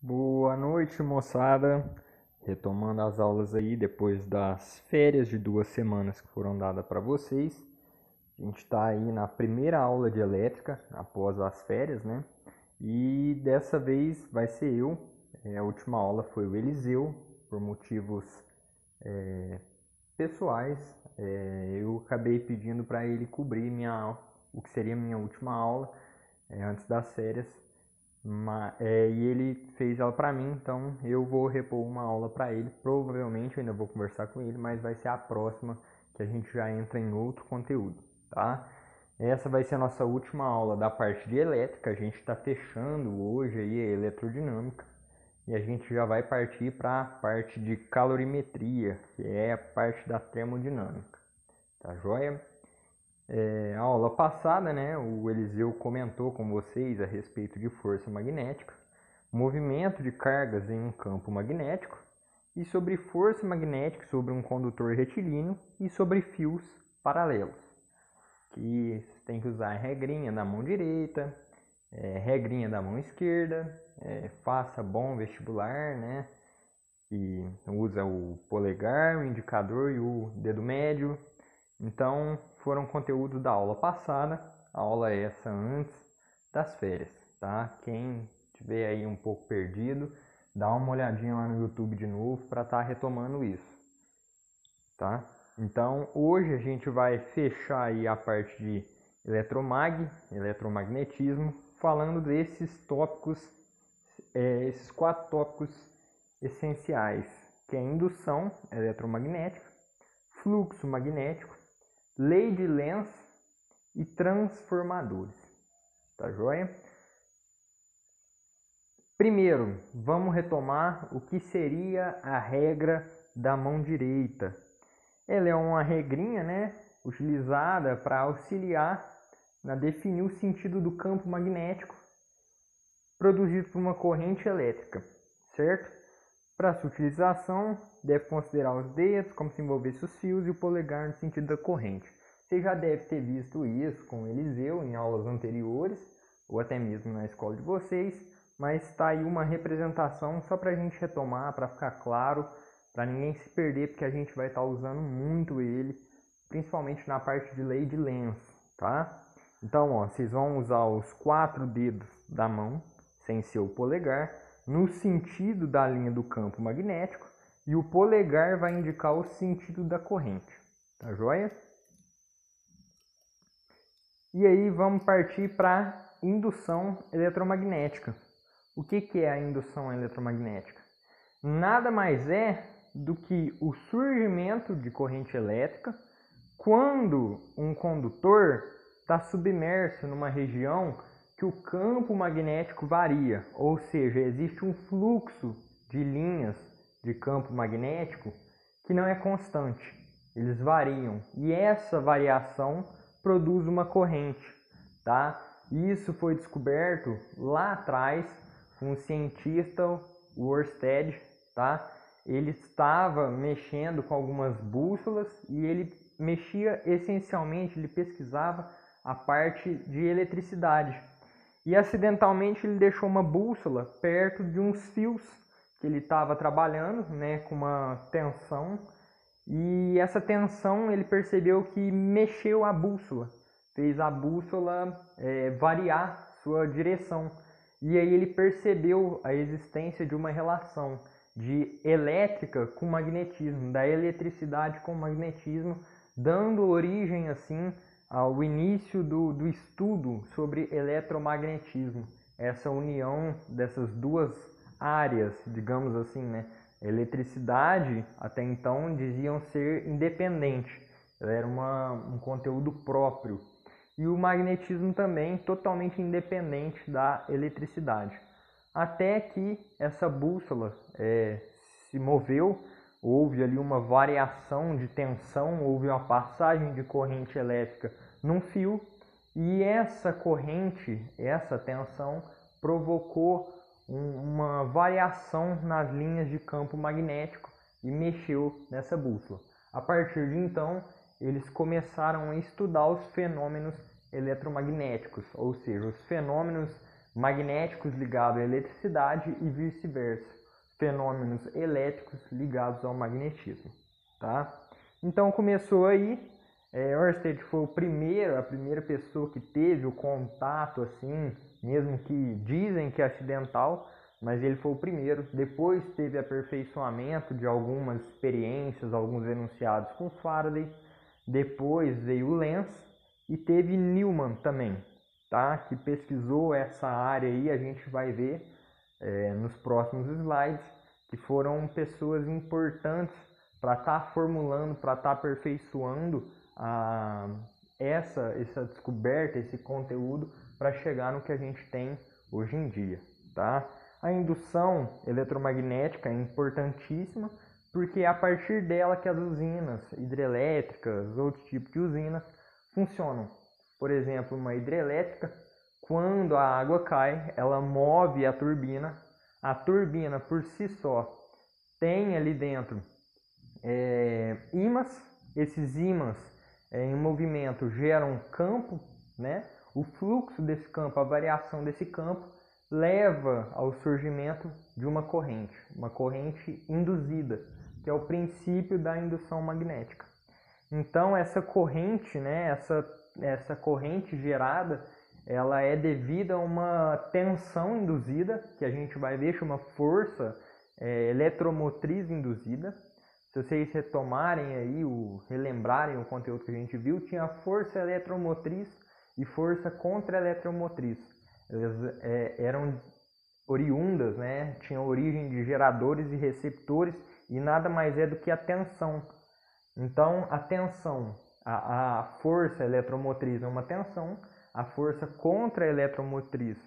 Boa noite, moçada. Retomando as aulas aí depois das férias de duas semanas que foram dadas para vocês. A gente está aí na primeira aula de elétrica após as férias, né? E dessa vez vai ser eu. É, a última aula foi o Eliseu, por motivos é, pessoais. É, eu acabei pedindo para ele cobrir minha, o que seria minha última aula é, antes das férias mas, é, e ele fez ela para mim, então eu vou repor uma aula para ele. Provavelmente eu ainda vou conversar com ele, mas vai ser a próxima que a gente já entra em outro conteúdo, tá? Essa vai ser a nossa última aula da parte de elétrica. A gente está fechando hoje aí a eletrodinâmica e a gente já vai partir para a parte de calorimetria, que é a parte da termodinâmica, tá joia? É, a aula passada, né, o Eliseu comentou com vocês a respeito de força magnética, movimento de cargas em um campo magnético e sobre força magnética sobre um condutor retilíneo e sobre fios paralelos. Que tem que usar a regrinha da mão direita, é, regrinha da mão esquerda, é, faça bom vestibular, né? E usa o polegar, o indicador e o dedo médio. Então, foram conteúdos da aula passada, a aula é essa antes das férias, tá? Quem tiver aí um pouco perdido, dá uma olhadinha lá no YouTube de novo para estar tá retomando isso, tá? Então, hoje a gente vai fechar aí a parte de eletromag, eletromagnetismo, falando desses tópicos, é, esses quatro tópicos essenciais, que é indução eletromagnética, fluxo magnético, lei de Lenz e transformadores. Tá joia? Primeiro, vamos retomar o que seria a regra da mão direita. Ela é uma regrinha, né, utilizada para auxiliar na definir o sentido do campo magnético produzido por uma corrente elétrica, certo? Para sua utilização, deve considerar os dedos como se envolvesse os fios e o polegar no sentido da corrente. Você já deve ter visto isso com Eliseu em aulas anteriores, ou até mesmo na escola de vocês, mas está aí uma representação só para a gente retomar, para ficar claro, para ninguém se perder, porque a gente vai estar tá usando muito ele, principalmente na parte de lei de Lenz, tá? Então, ó, vocês vão usar os quatro dedos da mão, sem ser o polegar, no sentido da linha do campo magnético e o polegar vai indicar o sentido da corrente. Tá joia? E aí vamos partir para indução eletromagnética. O que, que é a indução eletromagnética? Nada mais é do que o surgimento de corrente elétrica quando um condutor está submerso numa região que o campo magnético varia, ou seja, existe um fluxo de linhas de campo magnético que não é constante, eles variam e essa variação produz uma corrente, tá? Isso foi descoberto lá atrás o cientista Worsted, tá? Ele estava mexendo com algumas bússolas e ele mexia essencialmente, ele pesquisava a parte de eletricidade e acidentalmente ele deixou uma bússola perto de uns fios que ele estava trabalhando, né, com uma tensão. E essa tensão ele percebeu que mexeu a bússola, fez a bússola é, variar sua direção. E aí ele percebeu a existência de uma relação de elétrica com magnetismo, da eletricidade com magnetismo, dando origem assim ao início do, do estudo sobre eletromagnetismo, essa união dessas duas áreas, digamos assim, né? eletricidade, até então, diziam ser independente, era uma, um conteúdo próprio. E o magnetismo também totalmente independente da eletricidade. Até que essa bússola é, se moveu houve ali uma variação de tensão, houve uma passagem de corrente elétrica num fio e essa corrente, essa tensão provocou um, uma variação nas linhas de campo magnético e mexeu nessa bússola. A partir de então, eles começaram a estudar os fenômenos eletromagnéticos, ou seja, os fenômenos magnéticos ligados à eletricidade e vice-versa, fenômenos elétricos ligados ao magnetismo, tá? Então começou aí, é, Ørsted foi o primeiro, a primeira pessoa que teve o contato assim, mesmo que dizem que é acidental, mas ele foi o primeiro. Depois teve aperfeiçoamento de algumas experiências, alguns enunciados com Faraday. Depois veio o Lenz e teve Newman também, tá? Que pesquisou essa área aí. A gente vai ver é, nos próximos slides que foram pessoas importantes para estar tá formulando, para estar tá aperfeiçoando a, essa, essa descoberta, esse conteúdo para chegar no que a gente tem hoje em dia, tá? A indução eletromagnética é importantíssima porque é a partir dela que as usinas hidrelétricas, outros tipos de usinas, funcionam. Por exemplo, uma hidrelétrica, quando a água cai, ela move a turbina. A turbina por si só tem ali dentro é, ímãs. Esses ímãs é, em movimento geram campo, né? O fluxo desse campo, a variação desse campo leva ao surgimento de uma corrente, uma corrente induzida, que é o princípio da indução magnética. Então essa corrente, né, essa, essa corrente gerada, ela é devida a uma tensão induzida, que a gente vai ver chama força é, eletromotriz induzida. Se vocês retomarem aí, o, relembrarem o conteúdo que a gente viu, tinha força eletromotriz e força contra-eletromotriz elas é, eram oriundas, né? tinham origem de geradores e receptores e nada mais é do que a tensão. Então, a tensão, a, a força eletromotriz é uma tensão, a força contra-eletromotriz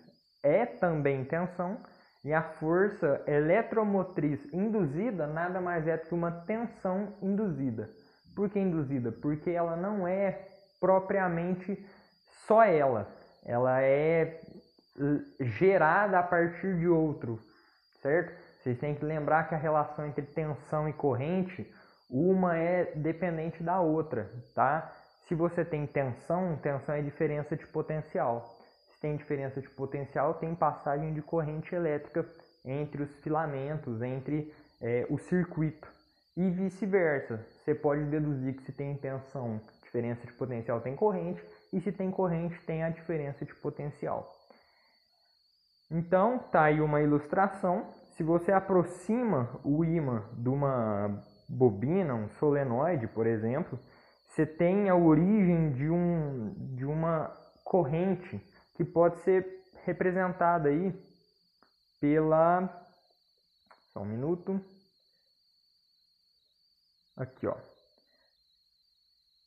é também tensão, e a força eletromotriz induzida nada mais é do que uma tensão induzida. Por que induzida? Porque ela não é propriamente só ela. Ela é gerada a partir de outro, certo? Vocês têm que lembrar que a relação entre tensão e corrente, uma é dependente da outra, tá? Se você tem tensão, tensão é diferença de potencial. Se tem diferença de potencial, tem passagem de corrente elétrica entre os filamentos, entre é, o circuito. E vice-versa. Você pode deduzir que se tem tensão, diferença de potencial tem corrente, e se tem corrente, tem a diferença de potencial. Então, tá aí uma ilustração. Se você aproxima o ímã de uma bobina, um solenoide, por exemplo, você tem a origem de, um, de uma corrente que pode ser representada aí pela. Só um minuto. Aqui, ó.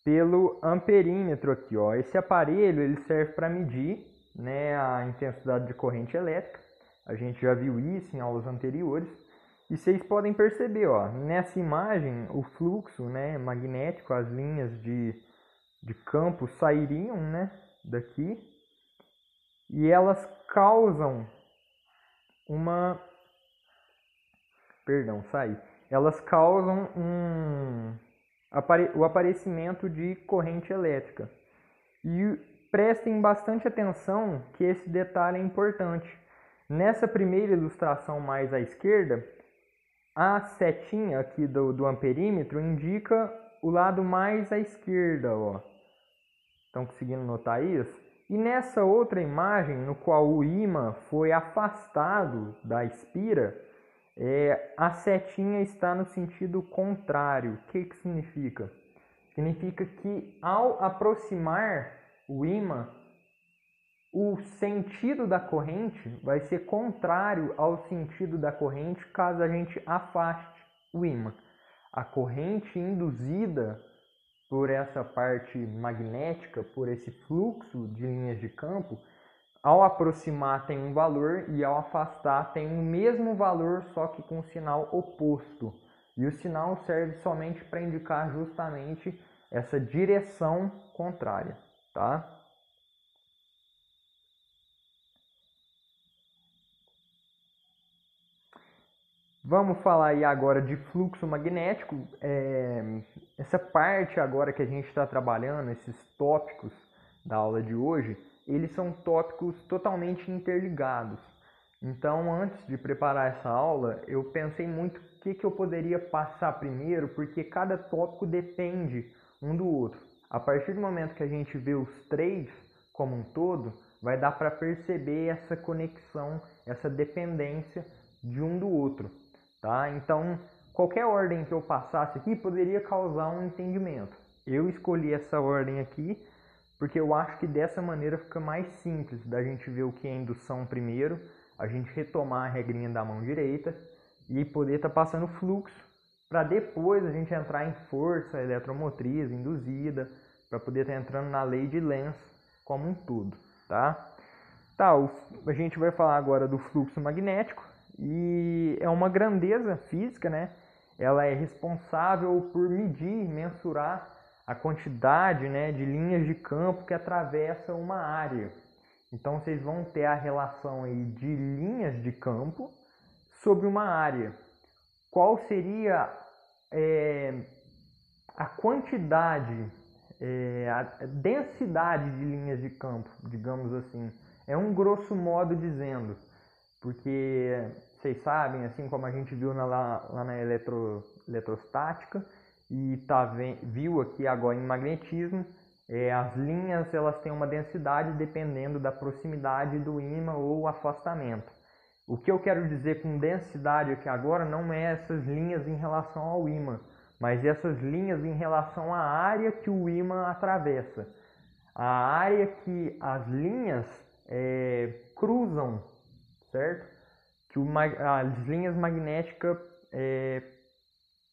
Pelo amperímetro aqui, ó. Esse aparelho ele serve para medir né, a intensidade de corrente elétrica. A gente já viu isso em aulas anteriores. E vocês podem perceber, ó, nessa imagem, o fluxo né, magnético, as linhas de, de campo sairiam né, daqui e elas causam uma. Perdão, sair. Elas causam um, o aparecimento de corrente elétrica. E prestem bastante atenção que esse detalhe é importante. Nessa primeira ilustração mais à esquerda, a setinha aqui do, do amperímetro indica o lado mais à esquerda. Ó. Estão conseguindo notar isso? E nessa outra imagem, no qual o ímã foi afastado da espira, é, a setinha está no sentido contrário. O que, que significa? Significa que ao aproximar o ímã, o sentido da corrente vai ser contrário ao sentido da corrente caso a gente afaste o ímã. A corrente induzida por essa parte magnética, por esse fluxo de linhas de campo, ao aproximar tem um valor e ao afastar tem o mesmo valor, só que com sinal oposto. E o sinal serve somente para indicar justamente essa direção contrária tá? Vamos falar aí agora de fluxo magnético. É, essa parte agora que a gente está trabalhando, esses tópicos da aula de hoje, eles são tópicos totalmente interligados. Então, antes de preparar essa aula, eu pensei muito o que, que eu poderia passar primeiro, porque cada tópico depende um do outro. A partir do momento que a gente vê os três como um todo, vai dar para perceber essa conexão, essa dependência de um do outro, tá? Então, qualquer ordem que eu passasse aqui poderia causar um entendimento. Eu escolhi essa ordem aqui porque eu acho que dessa maneira fica mais simples da gente ver o que é indução primeiro, a gente retomar a regrinha da mão direita e poder estar tá passando fluxo para depois a gente entrar em força eletromotriz induzida, para poder estar tá entrando na lei de Lenz como um todo, tá? Tá, a gente vai falar agora do fluxo magnético e é uma grandeza física, né? Ela é responsável por medir, mensurar a quantidade né, de linhas de campo que atravessam uma área. Então vocês vão ter a relação aí de linhas de campo sobre uma área. Qual seria é, a quantidade, é, a densidade de linhas de campo, digamos assim? É um grosso modo dizendo, porque vocês sabem, assim como a gente viu na, lá, na eletro, eletrostática, e tá, viu aqui agora em magnetismo, é, as linhas elas têm uma densidade dependendo da proximidade do ímã ou afastamento. O que eu quero dizer com densidade aqui agora não é essas linhas em relação ao ímã, mas essas linhas em relação à área que o ímã atravessa. A área que as linhas é, cruzam, certo? Que o, as linhas magnéticas é,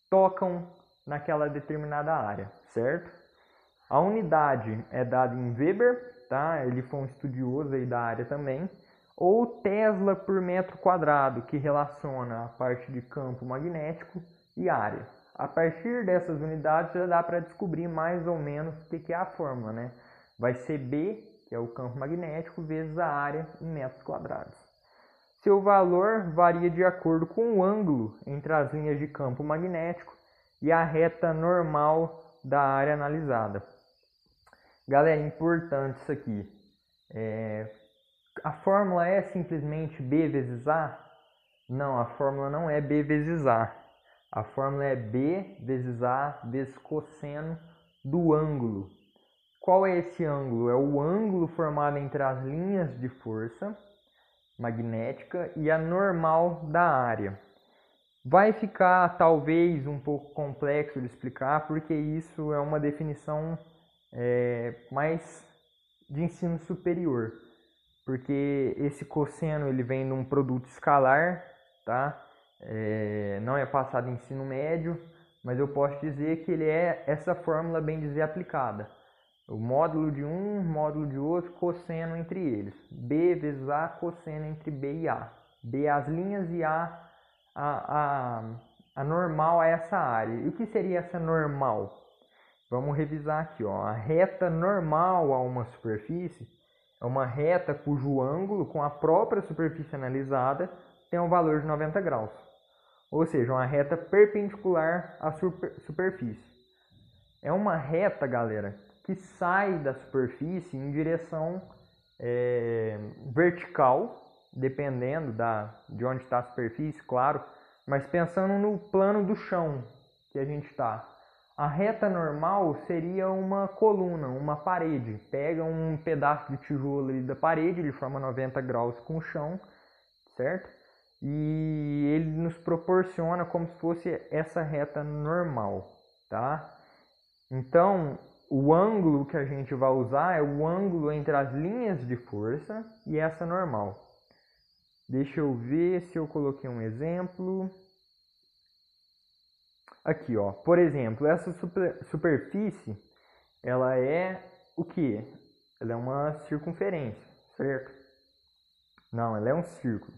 tocam naquela determinada área, certo? A unidade é dada em Weber, tá? Ele foi um estudioso aí da área também. Ou Tesla por metro quadrado, que relaciona a parte de campo magnético e área. A partir dessas unidades já dá para descobrir mais ou menos o que é a fórmula, né? Vai ser B, que é o campo magnético, vezes a área em metros quadrados. Seu valor varia de acordo com o ângulo entre as linhas de campo magnético e a reta normal da área analisada. Galera, importante isso aqui. É, a fórmula é simplesmente B vezes A? Não, a fórmula não é B vezes A. A fórmula é B vezes A vezes cosseno do ângulo. Qual é esse ângulo? É o ângulo formado entre as linhas de força magnética e a normal da área. Vai ficar talvez um pouco complexo de explicar, porque isso é uma definição é, mais de ensino superior, porque esse cosseno ele vem de um produto escalar, tá? É, não é passado em ensino médio, mas eu posso dizer que ele é essa fórmula bem dizer aplicada. O módulo de um, módulo de outro, cosseno entre eles. B vezes A, cosseno entre B e A. B as linhas e A a, a, a normal a essa área. E o que seria essa normal? Vamos revisar aqui. Ó. A reta normal a uma superfície é uma reta cujo ângulo com a própria superfície analisada tem um valor de 90 graus. Ou seja, uma reta perpendicular à super, superfície. É uma reta, galera, que sai da superfície em direção é, vertical dependendo da, de onde está a superfície, claro, mas pensando no plano do chão que a gente está. A reta normal seria uma coluna, uma parede. Pega um pedaço de tijolo ali da parede, ele forma 90 graus com o chão, certo? E ele nos proporciona como se fosse essa reta normal, tá? Então, o ângulo que a gente vai usar é o ângulo entre as linhas de força e essa normal. Deixa eu ver se eu coloquei um exemplo. Aqui, ó. Por exemplo, essa super, superfície, ela é o que? Ela é uma circunferência, certo? Não, ela é um círculo.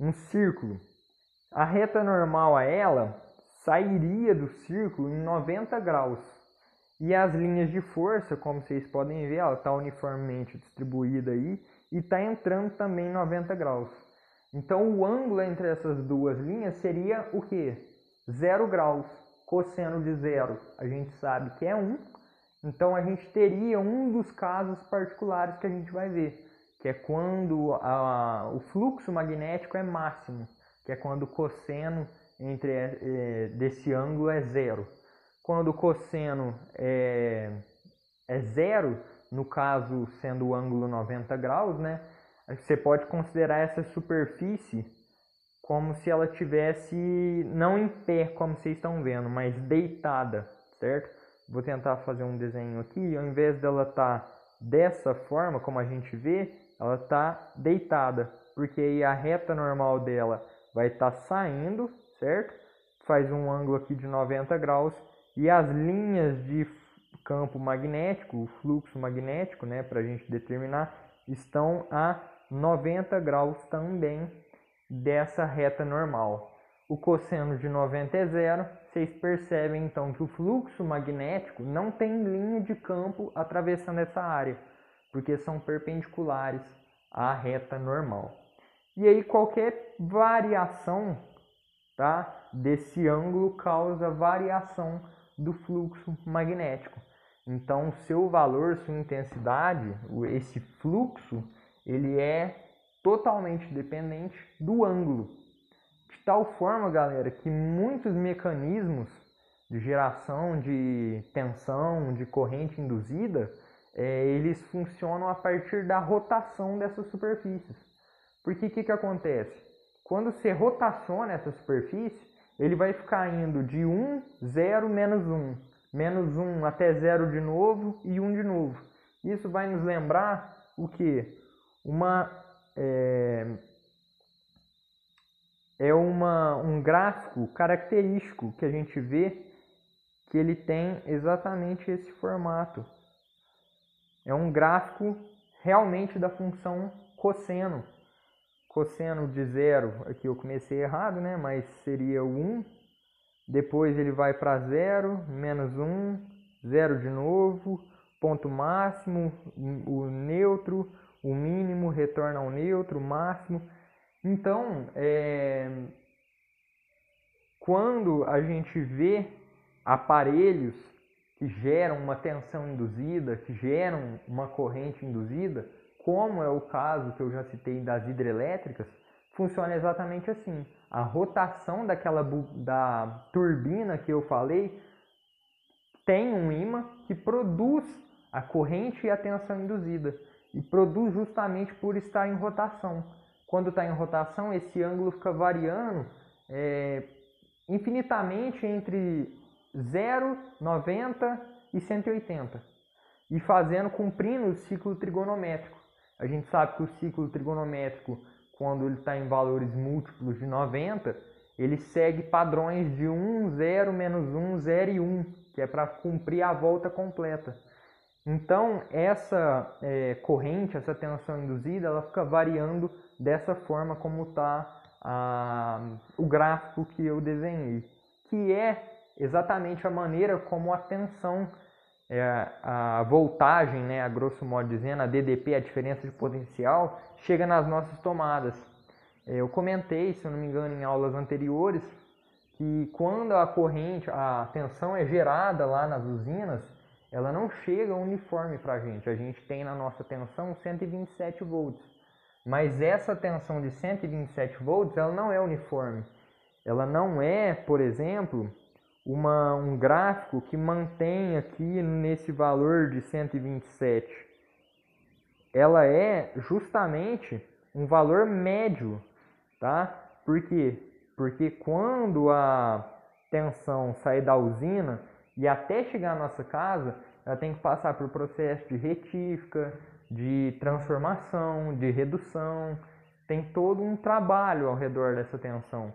Um círculo. A reta normal a ela sairia do círculo em 90 graus. E as linhas de força, como vocês podem ver, ela está uniformemente distribuída aí e está entrando também 90 graus. Então o ângulo entre essas duas linhas seria o que? Zero graus. Cosseno de zero a gente sabe que é 1. Então a gente teria um dos casos particulares que a gente vai ver, que é quando a, o fluxo magnético é máximo, que é quando o cosseno entre é, desse ângulo é zero. Quando o cosseno é, é zero, no caso sendo o ângulo 90 graus, né, você pode considerar essa superfície como se ela tivesse não em pé, como vocês estão vendo, mas deitada, certo? Vou tentar fazer um desenho aqui, ao invés dela estar tá dessa forma, como a gente vê, ela está deitada, porque aí a reta normal dela vai estar tá saindo, certo? Faz um ângulo aqui de 90 graus e as linhas de campo magnético, o fluxo magnético, né, para a gente determinar, estão a 90 graus também dessa reta normal. O cosseno de 90 é zero. Vocês percebem então que o fluxo magnético não tem linha de campo atravessando essa área, porque são perpendiculares à reta normal. E aí qualquer variação tá, desse ângulo causa variação do fluxo magnético. Então, seu valor, sua intensidade, esse fluxo, ele é totalmente dependente do ângulo. De tal forma, galera, que muitos mecanismos de geração de tensão, de corrente induzida, é, eles funcionam a partir da rotação dessas superfícies. Porque o que, que acontece? Quando você rotaciona essa superfície, ele vai ficar indo de 1, 0, menos 1, menos 1 até 0 de novo e 1 de novo. Isso vai nos lembrar o que? Uma é, é uma, um gráfico característico que a gente vê que ele tem exatamente esse formato. É um gráfico realmente da função cosseno. Cosseno de zero, aqui eu comecei errado, né? mas seria 1. Depois ele vai para zero, menos 1, zero de novo, ponto máximo, o neutro, o mínimo retorna ao neutro, o máximo. Então, é, quando a gente vê aparelhos que geram uma tensão induzida, que geram uma corrente induzida, como é o caso que eu já citei das hidrelétricas, funciona exatamente assim. A rotação daquela da turbina que eu falei tem um ímã que produz a corrente e a tensão induzida e produz justamente por estar em rotação. Quando está em rotação, esse ângulo fica variando é, infinitamente entre 0, 90 e 180 e fazendo, cumprindo o ciclo trigonométrico. A gente sabe que o ciclo trigonométrico, quando ele está em valores múltiplos de 90, ele segue padrões de 1, 0, menos 1, 0 e 1, que é para cumprir a volta completa. Então, essa é, corrente, essa tensão induzida, ela fica variando dessa forma como está o gráfico que eu desenhei, que é exatamente a maneira como a tensão, é, a voltagem, né, a grosso modo dizendo, a DDP, a diferença de potencial, chega nas nossas tomadas. É, eu comentei, se eu não me engano, em aulas anteriores, que quando a corrente, a tensão é gerada lá nas usinas, ela não chega uniforme para a gente. A gente tem na nossa tensão 127 volts. Mas essa tensão de 127 volts, ela não é uniforme. Ela não é, por exemplo, uma, um gráfico que mantém aqui nesse valor de 127. Ela é justamente um valor médio, tá? Por quê? Porque quando a tensão sai da usina, e até chegar à nossa casa, ela tem que passar por processo de retífica, de transformação, de redução. Tem todo um trabalho ao redor dessa tensão.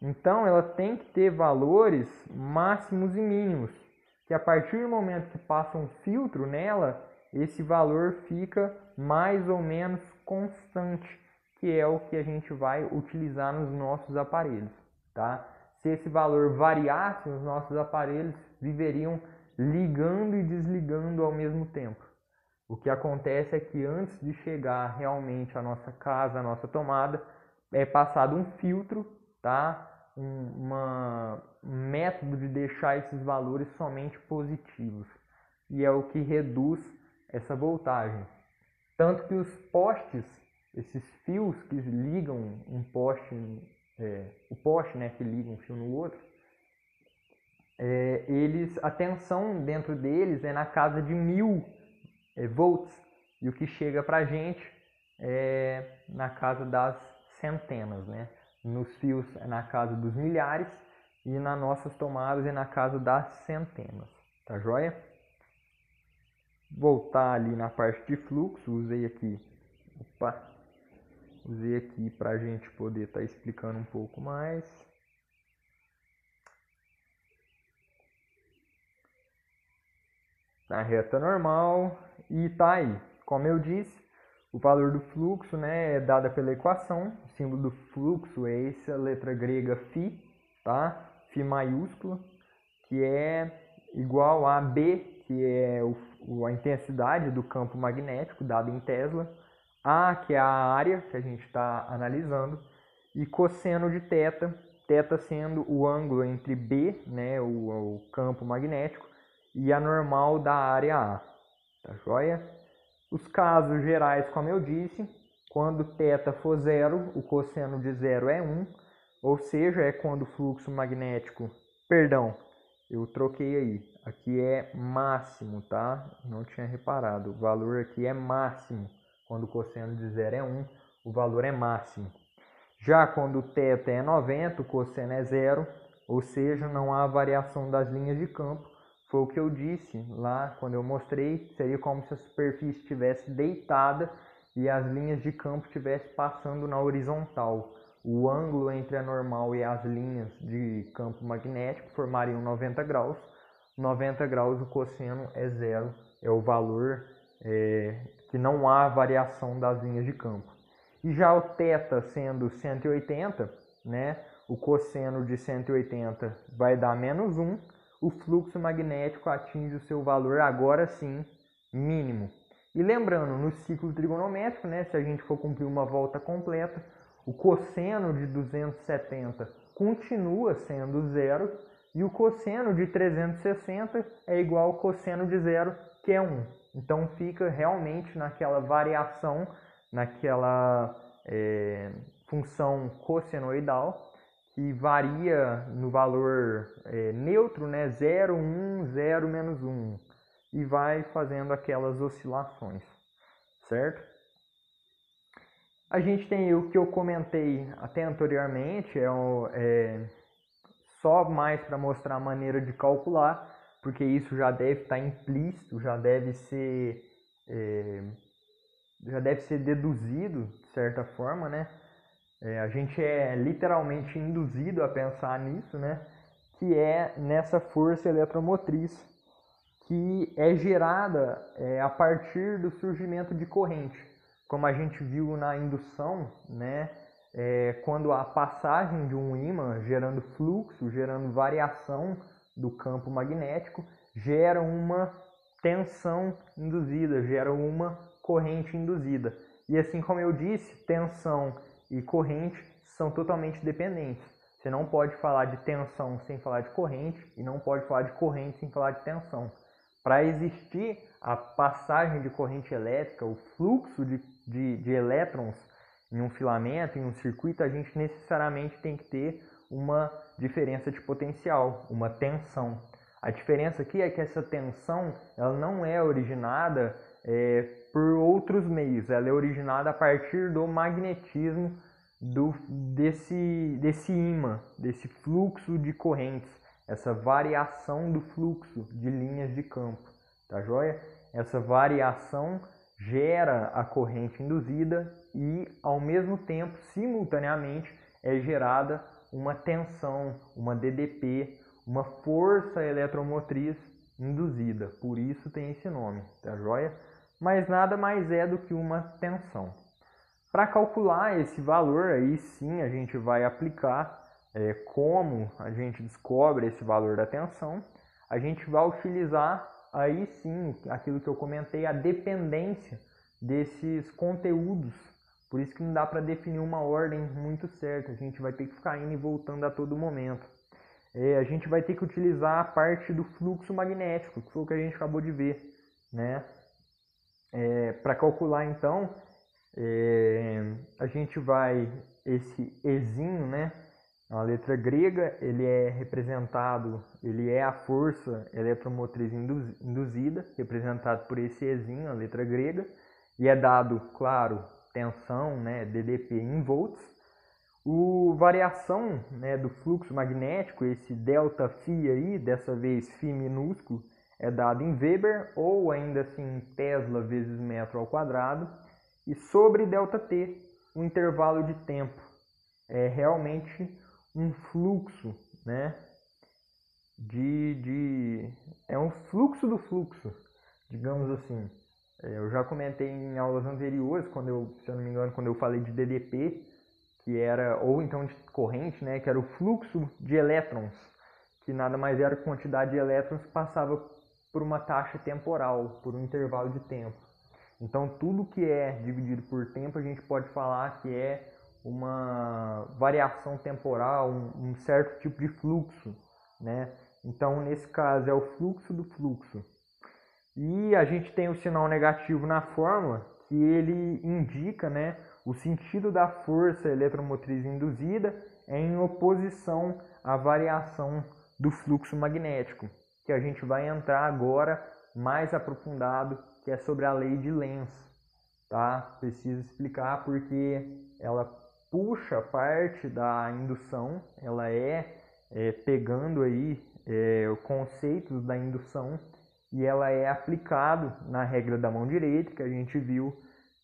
Então, ela tem que ter valores máximos e mínimos, que a partir do momento que passa um filtro nela, esse valor fica mais ou menos constante, que é o que a gente vai utilizar nos nossos aparelhos, tá? Se esse valor variasse, os nossos aparelhos viveriam ligando e desligando ao mesmo tempo. O que acontece é que antes de chegar realmente à nossa casa, à nossa tomada, é passado um filtro, tá? Um uma, um método de deixar esses valores somente positivos. e é o que reduz essa voltagem. Tanto que os postes, esses fios que ligam um poste, é, o poste né, que liga um fio no outro, é, eles, a tensão dentro deles é na casa de mil é, volts e o que chega para a gente é na casa das centenas, né? Nos fios é na casa dos milhares e nas nossas tomadas é na casa das centenas, tá joia? Voltar ali na parte de fluxo, usei aqui, opa, usei aqui para a gente poder estar tá explicando um pouco mais. Na reta normal e tá aí, como eu disse, o valor do fluxo né, é dado pela equação. O símbolo do fluxo é essa letra grega φ, tá? Φ maiúsculo, que é igual a B, que é o, a intensidade do campo magnético dado em Tesla, A, que é a área que a gente está analisando, e cosseno de θ, θ sendo o ângulo entre B, né, o, o campo magnético, e a normal da área A. Tá joia? Os casos gerais, como eu disse, quando θ for zero, o cosseno de zero é 1, ou seja, é quando o fluxo magnético, perdão, eu troquei aí, aqui é máximo, tá? Não tinha reparado, o valor aqui é máximo, quando o cosseno de zero é 1, o valor é máximo. Já quando θ é 90, o cosseno é zero, ou seja, não há variação das linhas de campo, foi o que eu disse lá quando eu mostrei, seria como se a superfície estivesse deitada e as linhas de campo estivessem passando na horizontal. O ângulo entre a normal e as linhas de campo magnético formariam 90 graus. 90 graus o cosseno é zero, é o valor é, que não há variação das linhas de campo. E já o θ sendo 180, né, o cosseno de 180 vai dar menos 1, o fluxo magnético atinge o seu valor agora sim mínimo. E lembrando, no ciclo trigonométrico, né, se a gente for cumprir uma volta completa, o cosseno de 270 continua sendo zero e o cosseno de 360 é igual ao cosseno de zero, que é 1. Então fica realmente naquela variação, naquela é, função cossenoidal que varia no valor é, neutro, né? 0, 1, 0, menos 1, e vai fazendo aquelas oscilações, certo? A gente tem o que eu comentei até anteriormente, é, é só mais para mostrar a maneira de calcular, porque isso já deve estar implícito, já deve ser é, já deve ser deduzido de certa forma, né? É, a gente é literalmente induzido a pensar nisso, né? Que é nessa força eletromotriz que é gerada é, a partir do surgimento de corrente. Como a gente viu na indução, né? É, quando a passagem de um ímã gerando fluxo, gerando variação do campo magnético, gera uma tensão induzida, gera uma corrente induzida. E assim como eu disse, tensão e corrente são totalmente dependentes. Você não pode falar de tensão sem falar de corrente e não pode falar de corrente sem falar de tensão. Para existir a passagem de corrente elétrica, o fluxo de, de, de elétrons em um filamento, em um circuito, a gente necessariamente tem que ter uma diferença de potencial, uma tensão. A diferença aqui é que essa tensão ela não é originada é, por outros meios. Ela é originada a partir do magnetismo do, desse, desse ímã, desse fluxo de correntes, essa variação do fluxo de linhas de campo, tá joia? Essa variação gera a corrente induzida e, ao mesmo tempo, simultaneamente, é gerada uma tensão, uma DDP, uma força eletromotriz induzida. Por isso tem esse nome, tá joia? Mas nada mais é do que uma tensão. Para calcular esse valor, aí sim a gente vai aplicar é, como a gente descobre esse valor da tensão. A gente vai utilizar aí sim aquilo que eu comentei, a dependência desses conteúdos. Por isso que não dá para definir uma ordem muito certa, a gente vai ter que ficar indo e voltando a todo momento. é, a gente vai ter que utilizar a parte do fluxo magnético, que foi o que a gente acabou de ver, né? É, Para calcular então, é, a gente vai esse Ezinho, né? A letra grega, ele é representado, ele é a força eletromotriz induzida, representado por esse Ezinho, a letra grega, e é dado, claro, tensão, né, DDP em volts, o variação né, do fluxo magnético, esse delta φ aí, dessa vez φ minúsculo, é dado em Weber ou ainda assim Tesla vezes metro ao quadrado. E sobre delta t, o intervalo de tempo é realmente um fluxo, né? De, de é um fluxo do fluxo, digamos assim. É, eu já comentei em aulas anteriores, quando eu, se eu não me engano, quando eu falei de DDP, que era, ou então de corrente, né, que era o fluxo de elétrons, que nada mais era a quantidade de elétrons que passava por uma taxa temporal, por um intervalo de tempo. Então, tudo que é dividido por tempo, a gente pode falar que é uma variação temporal, um, um certo tipo de fluxo, né? Então, nesse caso, é o fluxo do fluxo. E a gente tem o sinal negativo na fórmula, que ele indica, né, o sentido da força eletromotriz induzida em oposição à variação do fluxo magnético, que a gente vai entrar agora mais aprofundado, que é sobre a lei de Lenz. Tá? Preciso explicar porque ela puxa parte da indução, ela é, é pegando aí é, conceito da indução e ela é aplicado na regra da mão direita que a gente viu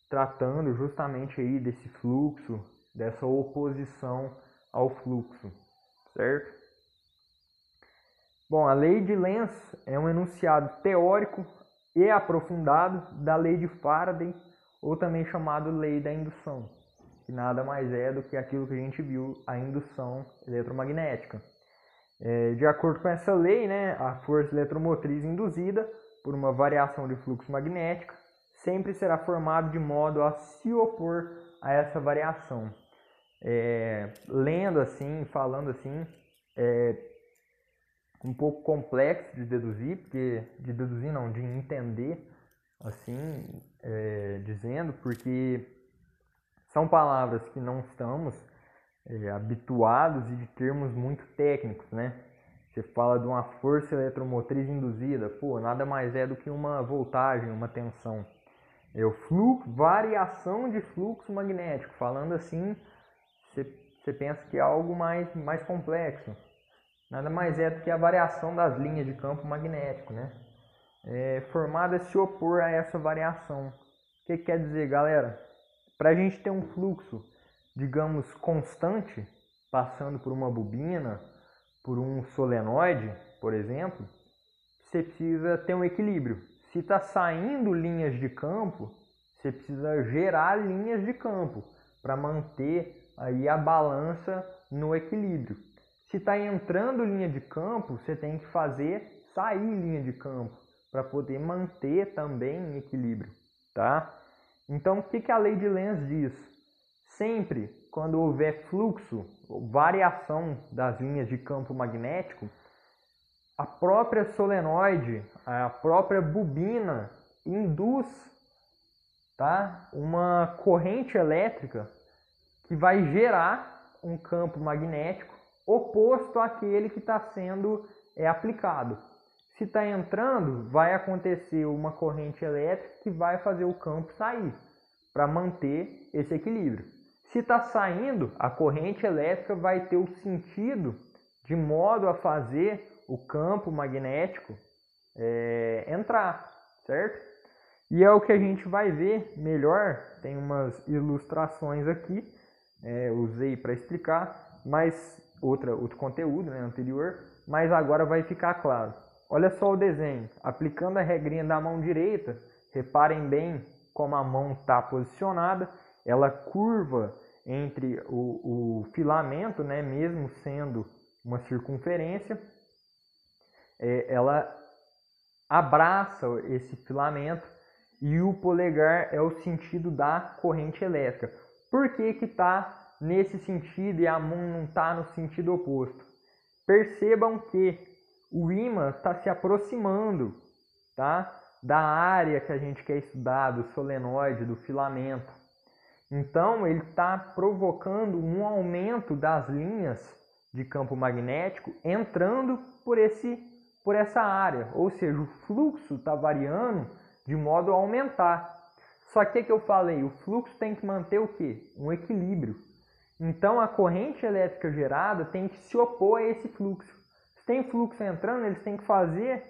tratando justamente aí desse fluxo, dessa oposição ao fluxo, certo? Bom, a lei de Lenz é um enunciado teórico e aprofundado da lei de Faraday, ou também chamado lei da indução, que nada mais é do que aquilo que a gente viu, a indução eletromagnética. É, de acordo com essa lei, né, a força eletromotriz induzida por uma variação de fluxo magnético sempre será formado de modo a se opor a essa variação. É, lendo assim, falando assim, é um pouco complexo de deduzir, porque de deduzir não, de entender, assim, é, dizendo, porque são palavras que não estamos é, habituados e de termos muito técnicos, né? Você fala de uma força eletromotriz induzida, pô, nada mais é do que uma voltagem, uma tensão. É o fluxo, variação de fluxo magnético. Falando assim, você pensa que é algo mais, mais complexo. Nada mais é do que a variação das linhas de campo magnético, né? É formada se opor a essa variação. O que, que quer dizer, galera? Para a gente ter um fluxo, digamos, constante, passando por uma bobina, por um solenoide, por exemplo, você precisa ter um equilíbrio. Se está saindo linhas de campo, você precisa gerar linhas de campo para manter aí a balança no equilíbrio. Se está entrando linha de campo, você tem que fazer sair linha de campo para poder manter também em equilíbrio, tá? Então, o que, que a lei de Lenz diz? Sempre quando houver fluxo, variação das linhas de campo magnético, a própria solenoide, a própria bobina induz tá, uma corrente elétrica que vai gerar um campo magnético oposto àquele que está sendo é, aplicado. Se está entrando, vai acontecer uma corrente elétrica que vai fazer o campo sair para manter esse equilíbrio. Se está saindo, a corrente elétrica vai ter o sentido de modo a fazer o campo magnético é, entrar, certo? E é o que a gente vai ver melhor. Tem umas ilustrações aqui, é, usei para explicar, mas outra, outro conteúdo né, anterior, mas agora vai ficar claro. Olha só o desenho. Aplicando a regrinha da mão direita, reparem bem como a mão está posicionada. Ela curva entre o, o filamento, né, mesmo sendo uma circunferência, é, ela abraça esse filamento e o polegar é o sentido da corrente elétrica. Por que que está nesse sentido e a mão não está no sentido oposto? percebam que o ímã está se aproximando tá? da área que a gente quer estudar, do solenoide, do filamento. Então, ele está provocando um aumento das linhas de campo magnético entrando por, esse, por essa área, ou seja, o fluxo está variando de modo a aumentar. Só que o que eu falei, o fluxo tem que manter o quê? Um equilíbrio. Então a corrente elétrica gerada tem que se opor a esse fluxo. Se tem fluxo entrando, eles têm que fazer,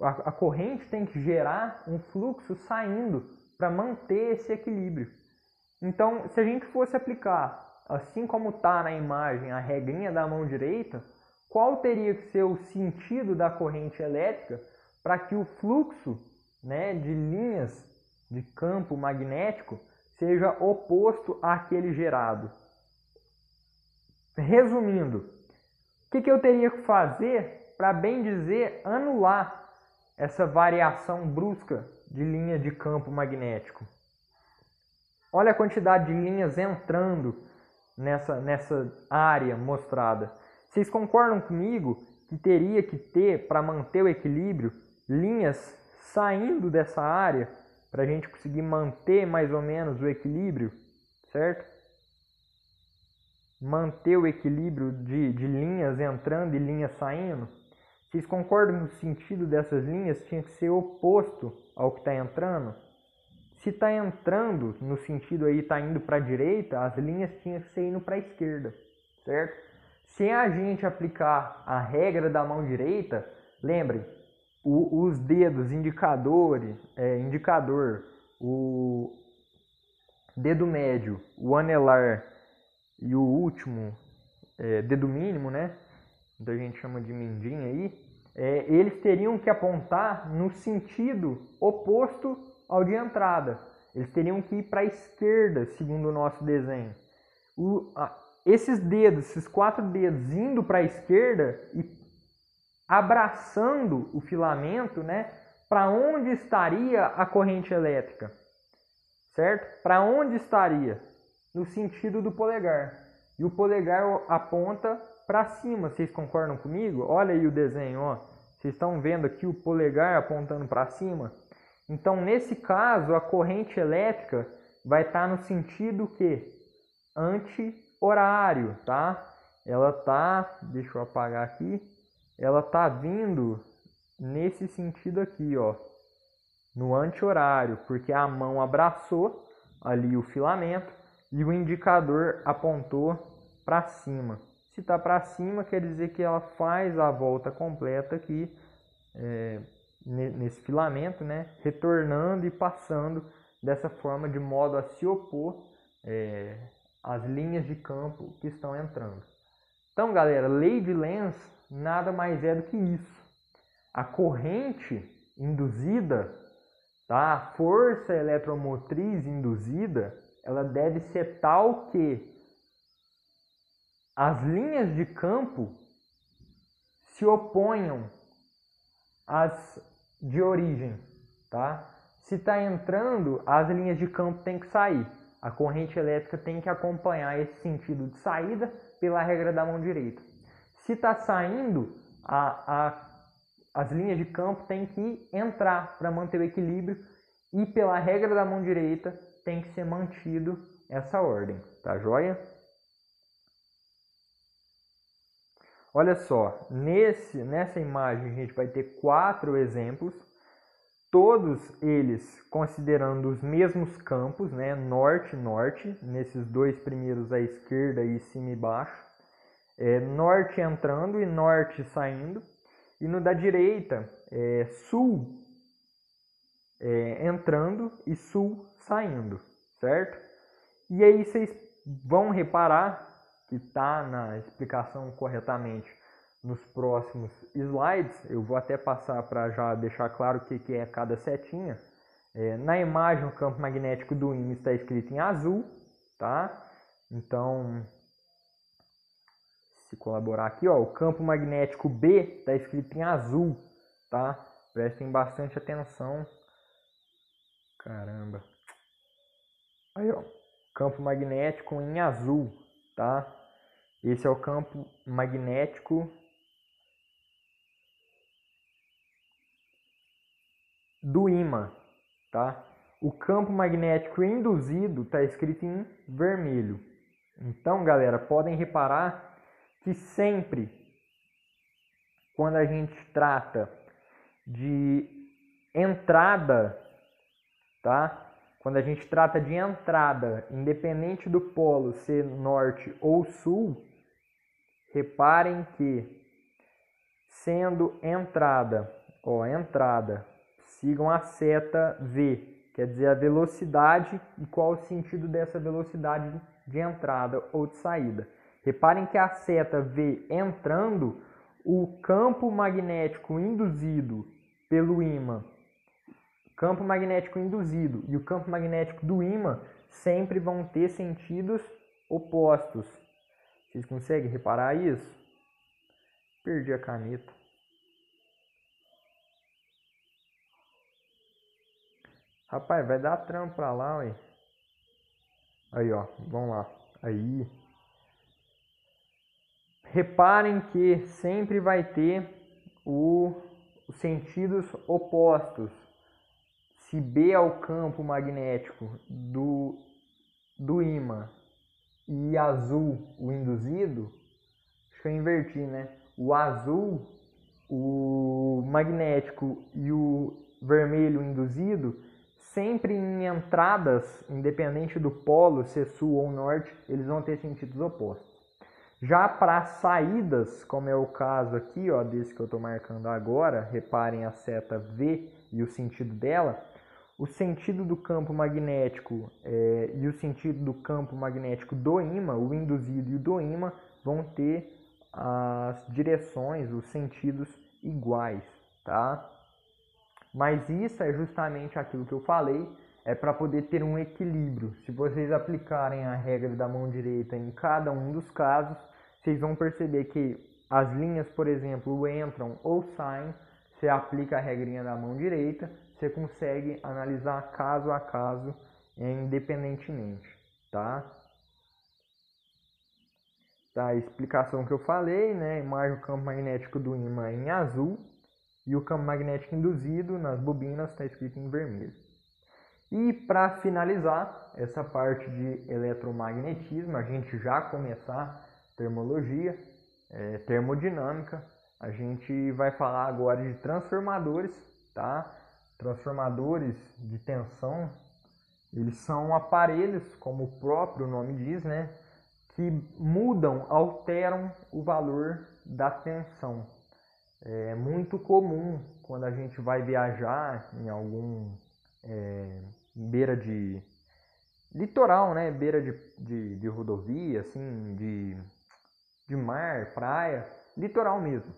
a, a corrente tem que gerar um fluxo saindo para manter esse equilíbrio. Então, se a gente fosse aplicar, assim como está na imagem, a regrinha da mão direita, qual teria que ser o sentido da corrente elétrica para que o fluxo né, de linhas de campo magnético seja oposto àquele gerado? Resumindo, o que, que eu teria que fazer para, bem dizer, anular essa variação brusca de linha de campo magnético? Olha a quantidade de linhas entrando nessa, nessa área mostrada. Vocês concordam comigo que teria que ter, para manter o equilíbrio, linhas saindo dessa área para a gente conseguir manter mais ou menos o equilíbrio, certo? Manter o equilíbrio de, de linhas entrando e linhas saindo? Vocês concordam que o sentido dessas linhas tinha que ser oposto ao que está entrando? Se está entrando no sentido aí, está indo para a direita, as linhas tinham que ser indo para a esquerda, certo? Se a gente aplicar a regra da mão direita, lembrem, os dedos indicadores, é, indicador, o dedo médio, o anelar e o último, é, dedo mínimo, né? Que a gente chama de mindinho aí, é, eles teriam que apontar no sentido oposto ao de entrada. Eles teriam que ir para a esquerda, segundo o nosso desenho. O, esses dedos, esses quatro dedos indo para a esquerda e abraçando o filamento, né? Para onde estaria a corrente elétrica? Certo? Para onde estaria? No sentido do polegar. E o polegar aponta para cima. Vocês concordam comigo? Olha aí o desenho, ó. Vocês estão vendo aqui o polegar apontando para cima? Então, nesse caso, a corrente elétrica vai estar tá no sentido que anti-horário, tá? Ela tá, deixa eu apagar aqui, ela tá vindo nesse sentido aqui, ó, no anti-horário, porque a mão abraçou ali o filamento e o indicador apontou para cima. Se está para cima, quer dizer que ela faz a volta completa aqui é, nesse filamento, né? retornando e passando dessa forma de modo a se opor é, às linhas de campo que estão entrando. Então, galera, lei de Lenz nada mais é do que isso. A corrente induzida, tá? a força eletromotriz induzida, ela deve ser tal que as linhas de campo se oponham às de origem, tá? Se está entrando, as linhas de campo têm que sair. A corrente elétrica tem que acompanhar esse sentido de saída pela regra da mão direita. Se está saindo, a, a, as linhas de campo têm que entrar para manter o equilíbrio e pela regra da mão direita tem que ser mantido essa ordem, tá joia? Olha só, nesse, nessa imagem a gente vai ter quatro exemplos, todos eles considerando os mesmos campos, né, norte norte, nesses dois primeiros à esquerda e cima e baixo, é, norte entrando e norte saindo, e no da direita é, sul é, entrando e sul saindo, certo? E aí vocês vão reparar que está na explicação corretamente nos próximos slides. Eu vou até passar para já deixar claro o que, que é cada setinha. É, na imagem, o campo magnético do ímã está escrito em azul, tá? Então, se colaborar aqui, ó, o campo magnético B está escrito em azul, tá? Prestem bastante atenção. Caramba. Aí, ó, campo magnético em azul, tá? Esse é o campo magnético do ímã, tá? O campo magnético induzido está escrito em vermelho. Então, galera, podem reparar que sempre quando a gente trata de entrada, tá? Quando a gente trata de entrada, independente do polo ser norte ou sul, reparem que sendo entrada, ó, entrada, sigam a seta V, quer dizer a velocidade e qual o sentido dessa velocidade de entrada ou de saída. Reparem que a seta V entrando, o campo magnético induzido pelo ímã, campo magnético induzido e o campo magnético do ímã sempre vão ter sentidos opostos. Vocês conseguem reparar isso? Perdi a caneta. Rapaz, vai dar trampo pra lá, ué. Aí, ó. Vamos lá. Aí. Reparem que sempre vai ter o, os sentidos opostos. Se B é o campo magnético do, do ímã e azul o induzido, deixa eu invertir, né? O azul, o magnético e o vermelho induzido sempre em entradas, independente do polo, ser sul ou norte, eles vão ter sentidos opostos. Já para saídas, como é o caso aqui, ó, desse que eu estou marcando agora, reparem a seta V e o sentido dela, o sentido do campo magnético é, e o sentido do campo magnético do ímã, o induzido e o do ímã, vão ter as direções, os sentidos iguais, tá? Mas isso é justamente aquilo que eu falei, é para poder ter um equilíbrio. Se vocês aplicarem a regra da mão direita em cada um dos casos, vocês vão perceber que as linhas, por exemplo, entram ou saem, você aplica a regrinha da mão direita, você consegue analisar caso a caso independentemente, tá? Tá, a explicação que eu falei, né? Imagem do campo magnético do ímã em azul, e o campo magnético induzido nas bobinas está escrito em vermelho. E para finalizar essa parte de eletromagnetismo, a gente já começar termologia, é, termodinâmica, a gente vai falar agora de transformadores, tá? Transformadores de tensão, eles são aparelhos, como o próprio nome diz, né? Que mudam, alteram o valor da tensão. É muito comum quando a gente vai viajar em algum é, beira de litoral, né? Beira de, de, de rodovia, assim, de, de mar, praia, litoral mesmo.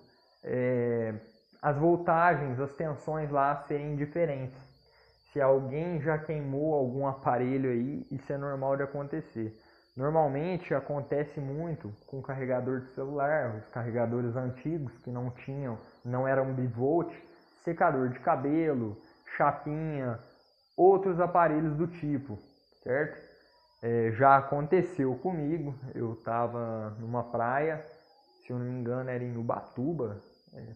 É, as voltagens, as tensões lá serem diferentes. Se alguém já queimou algum aparelho aí, isso é normal de acontecer. Normalmente acontece muito com carregador de celular, os carregadores antigos que não tinham, não eram bivolt, secador de cabelo, chapinha, outros aparelhos do tipo, certo? É, já aconteceu comigo, eu estava numa praia, se eu não me engano era em Ubatuba,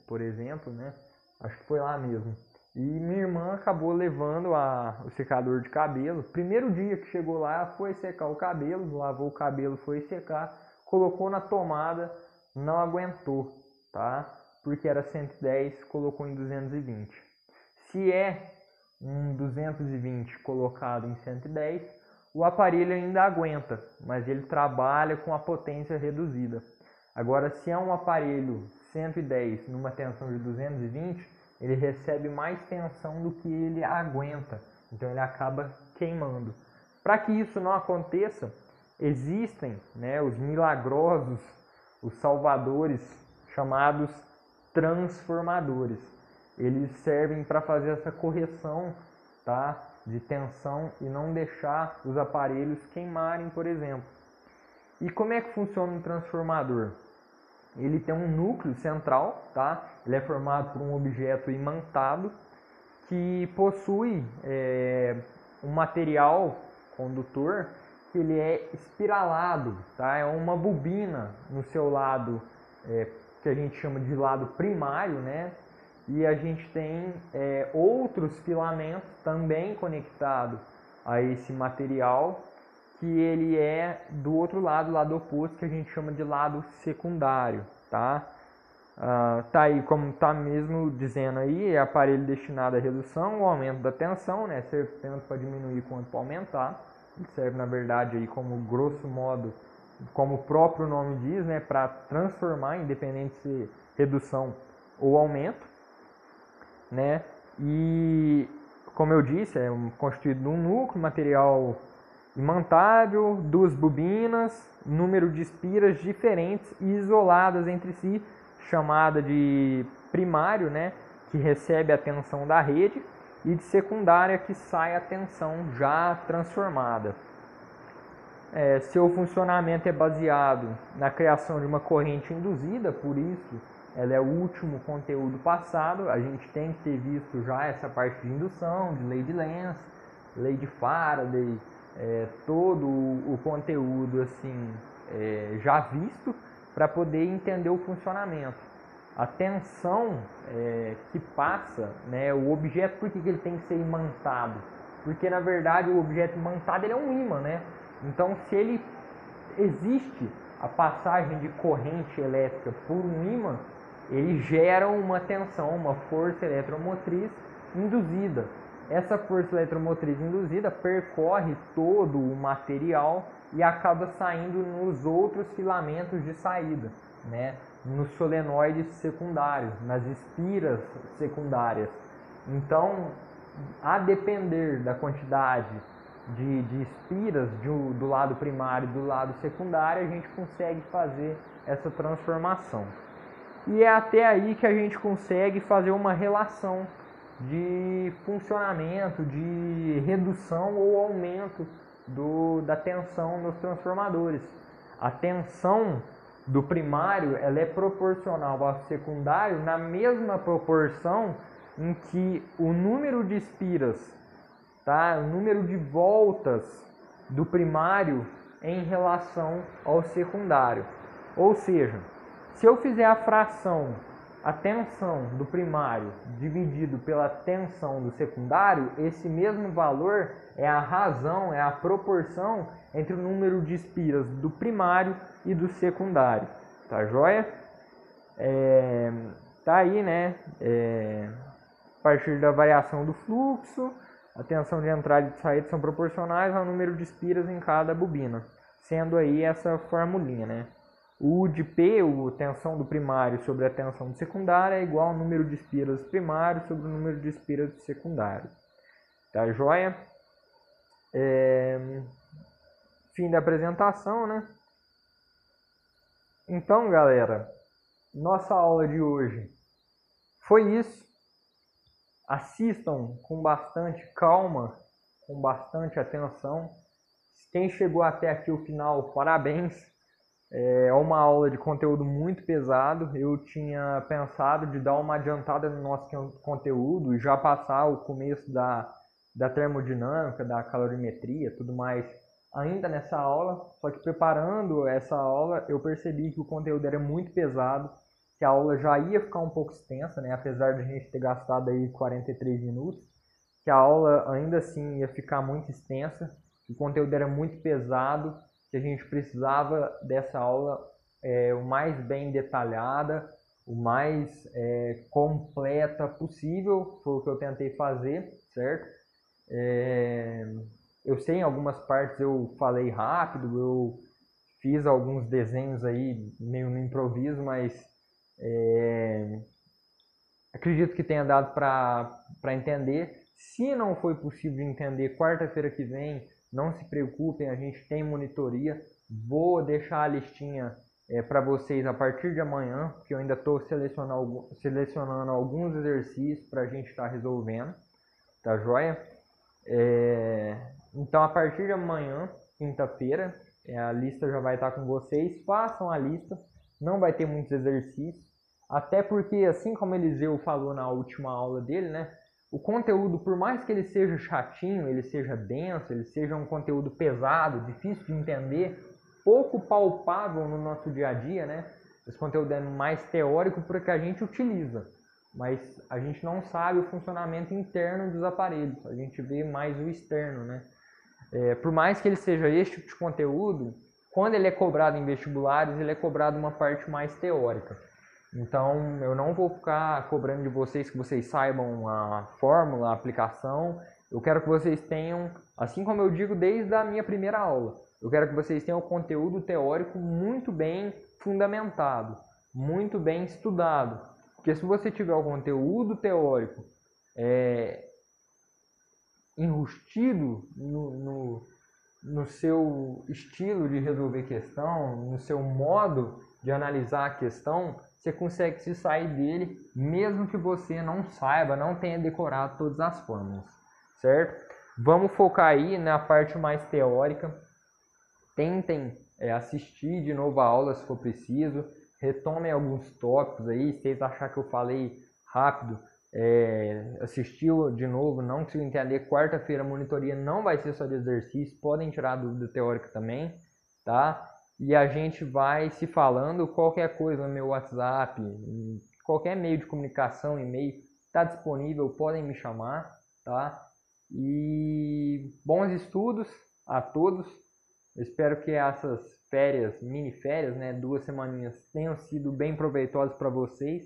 por exemplo, né? Acho que foi lá mesmo. E minha irmã acabou levando a, o secador de cabelo. Primeiro dia que chegou lá, foi secar o cabelo, lavou o cabelo, foi secar, colocou na tomada, não aguentou, tá? Porque era 110, colocou em 220. Se é um 220 colocado em 110, o aparelho ainda aguenta, mas ele trabalha com a potência reduzida. Agora, se é um aparelho 110 numa tensão de 220, ele recebe mais tensão do que ele aguenta, então ele acaba queimando. Para que isso não aconteça, existem né, os milagrosos, os salvadores chamados transformadores. Eles servem para fazer essa correção tá, de tensão e não deixar os aparelhos queimarem, por exemplo. E como é que funciona um transformador? Ele tem um núcleo central, tá? Ele é formado por um objeto imantado que possui é, um material condutor que ele é espiralado, tá? É uma bobina no seu lado é, que a gente chama de lado primário, né? e a gente tem é, outros filamentos também conectados a esse material que ele é do outro lado, lado oposto, que a gente chama de lado secundário, tá? Uh, tá aí, como tá mesmo dizendo aí, é aparelho destinado à redução ou aumento da tensão, né? Serve tanto para diminuir quanto para aumentar. Ele serve, na verdade, aí como grosso modo, como o próprio nome diz, né? Para transformar, independente se redução ou aumento, né? E, como eu disse, é constituído de um núcleo, material imantável, duas bobinas, número de espiras diferentes e isoladas entre si, chamada de primário, né, que recebe a tensão da rede, e de secundária, que sai a tensão já transformada. É, seu funcionamento é baseado na criação de uma corrente induzida, por isso ela é o último conteúdo passado. A gente tem que ter visto já essa parte de indução, de lei de Lenz, lei de Faraday, é, todo o conteúdo assim é, já visto para poder entender o funcionamento. A tensão é, que passa, né, o objeto, por que, que ele tem que ser imantado? Porque na verdade o objeto imantado ele é um ímã, né? Então se ele existe a passagem de corrente elétrica por um ímã, ele gera uma tensão, uma força eletromotriz induzida. Essa força eletromotriz induzida percorre todo o material e acaba saindo nos outros filamentos de saída, né? nos solenoides secundários, nas espiras secundárias. Então, a depender da quantidade de, de espiras de, do lado primário e do lado secundário, a gente consegue fazer essa transformação. E é até aí que a gente consegue fazer uma relação de funcionamento, de redução ou aumento do, da tensão nos transformadores. A tensão do primário ela é proporcional ao secundário na mesma proporção em que o número de espiras, tá? o número de voltas do primário em relação ao secundário. Ou seja, se eu fizer a fração a tensão do primário dividido pela tensão do secundário, esse mesmo valor é a razão, é a proporção entre o número de espiras do primário e do secundário. Tá joia? É, tá aí, né? É, a partir da variação do fluxo, a tensão de entrada e de saída são proporcionais ao número de espiras em cada bobina, sendo aí essa formulinha, né? O U de P, a tensão do primário sobre a tensão do secundário, é igual ao número de espiras primário sobre o número de espiras secundário. Tá joia? É... Fim da apresentação, né? Então, galera, nossa aula de hoje foi isso. Assistam com bastante calma, com bastante atenção. Quem chegou até aqui o final, parabéns é uma aula de conteúdo muito pesado. Eu tinha pensado de dar uma adiantada no nosso conteúdo e já passar o começo da, da termodinâmica, da calorimetria, tudo mais ainda nessa aula. Só que preparando essa aula, eu percebi que o conteúdo era muito pesado, que a aula já ia ficar um pouco extensa, né? apesar de a gente ter gastado aí 43 minutos, que a aula ainda assim ia ficar muito extensa, o conteúdo era muito pesado que a gente precisava dessa aula é, o mais bem detalhada, o mais é, completa possível, foi o que eu tentei fazer, certo? É, eu sei em algumas partes eu falei rápido, eu fiz alguns desenhos aí meio no improviso, mas é, acredito que tenha dado para entender. Se não foi possível entender, quarta-feira que vem não se preocupem, a gente tem monitoria. Vou deixar a listinha é, para vocês a partir de amanhã, que eu ainda estou selecionando, alguns exercícios para a gente estar tá resolvendo, tá joia? É, então a partir de amanhã, quinta-feira, é, a lista já vai estar tá com vocês. Façam a lista, não vai ter muitos exercícios, até porque assim como Eliseu falou na última aula dele, né? O conteúdo, por mais que ele seja chatinho, ele seja denso, ele seja um conteúdo pesado, difícil de entender, pouco palpável no nosso dia a dia, né? Esse conteúdo é mais teórico porque a gente utiliza. mas a gente não sabe o funcionamento interno dos aparelhos, a gente vê mais o externo, né? É, por mais que ele seja esse tipo de conteúdo, quando ele é cobrado em vestibulares, ele é cobrado uma parte mais teórica. Então, eu não vou ficar cobrando de vocês que vocês saibam a fórmula, a aplicação. Eu quero que vocês tenham, assim como eu digo desde a minha primeira aula, eu quero que vocês tenham o conteúdo teórico muito bem fundamentado, muito bem estudado. Porque se você tiver o conteúdo teórico é, enrustido no, no, no seu estilo de resolver questão, no seu modo de analisar a questão, você consegue se sair dele, mesmo que você não saiba, não tenha decorado todas as fórmulas, certo? Vamos focar aí na parte mais teórica. Tentem é, assistir de novo a aula se for preciso. Retomem alguns tópicos aí. Se vocês acharem que eu falei rápido, é, assistiu de novo, não consigo entender. Quarta-feira a monitoria não vai ser só de exercício, podem tirar dúvida teórica também, tá? E a gente vai se falando qualquer coisa no meu WhatsApp, qualquer meio de comunicação, e-mail, está disponível, podem me chamar, tá? E bons estudos a todos. Eu espero que essas férias, mini férias, né, duas semaninhas, tenham sido bem proveitosas para vocês,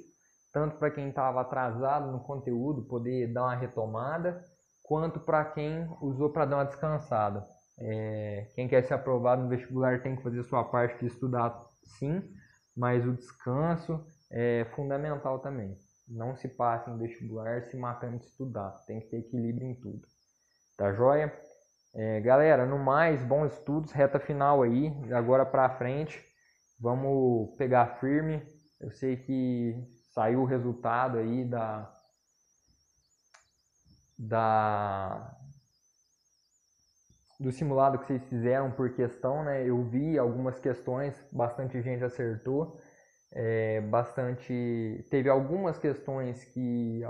tanto para quem estava atrasado no conteúdo, poder dar uma retomada, quanto para quem usou para dar uma descansada. É, quem quer ser aprovado no vestibular tem que fazer sua parte de estudar sim, mas o descanso é fundamental também. Não se passe no vestibular se matando de estudar, tem que ter equilíbrio em tudo. Tá joia? É, galera, no mais, bons estudos, reta final aí, agora pra frente, vamos pegar firme. Eu sei que saiu o resultado aí da, da do simulado que vocês fizeram por questão, né? Eu vi algumas questões, bastante gente acertou, é, bastante teve algumas questões que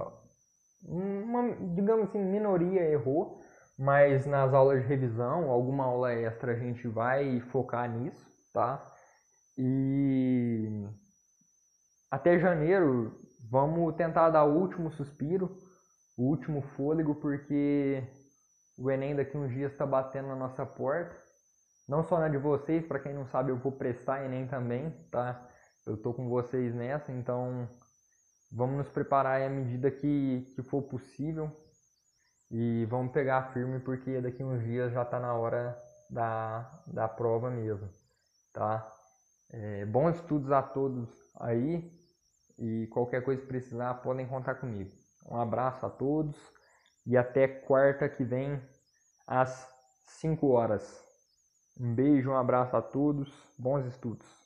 uma, digamos assim, minoria errou, mas nas aulas de revisão, alguma aula extra a gente vai focar nisso, tá? E até janeiro vamos tentar dar o último suspiro, o último fôlego, porque o Enem daqui uns dias está batendo na nossa porta. Não só na de vocês, para quem não sabe, eu vou prestar Enem também, tá? Eu tô com vocês nessa, então vamos nos preparar à medida que, que for possível e vamos pegar firme porque daqui uns dias já está na hora da, da prova mesmo, tá? É, bons estudos a todos aí e qualquer coisa que precisar podem contar comigo. Um abraço a todos e até quarta que vem às 5 horas. Um beijo, um abraço a todos, bons estudos.